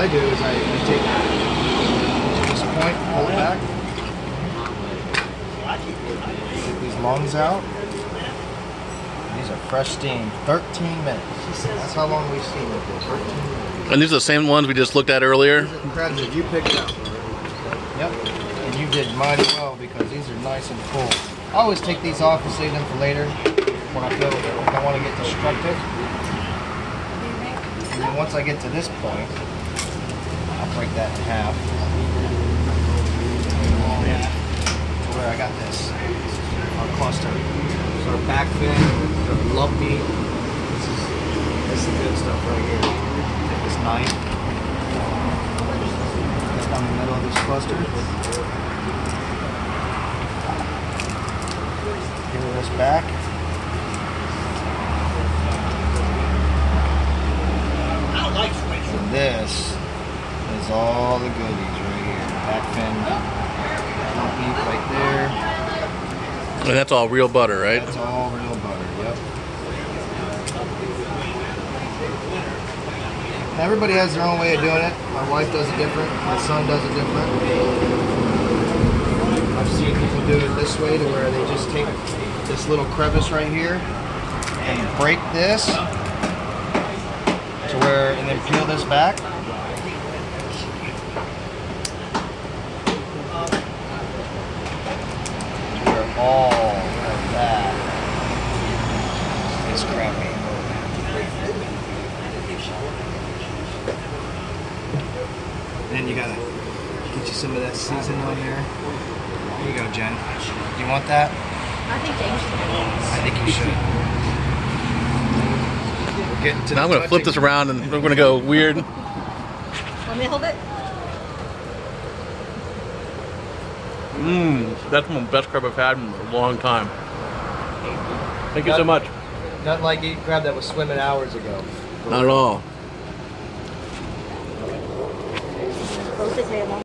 I do is I, I take this point, pull it back, get these lungs out. These are fresh steam, 13 minutes. That's how long we've steamed it for, 13 minutes. And these are the same ones we just looked at earlier. These are crabs that you picked up. Yep. And you did mighty well because these are nice and full. I always take these off and save them for later when I feel like I want to get destructive. And then once I get to this point, I'll break that in half. To where I got this. Our cluster. So our back fin, our lumpy. This is, this is the good stuff right here. Take this knife. Just down the middle of this cluster. Peel this back. This is all the goodies right here. Back fin, beef right there. And that's all real butter, right? That's all real butter. Yep. Everybody has their own way of doing it. My wife does it different. My son does it different. I've seen people do it this way to where they just take this little crevice right here and break this to where, and then peel this back. To where all of that is crappy. Then you gotta get you some of that seasoning on there. Here you go, Jen. Do you want that? I think James should. I think you should. We're getting to Now I'm gonna flip this around and we're gonna go weird. Want me hold it? Mmm, that's one of the best crab I've had in a long time. Thank you so much. Nothing like eating crab that was swimming hours ago. Not at all. 手指可以吗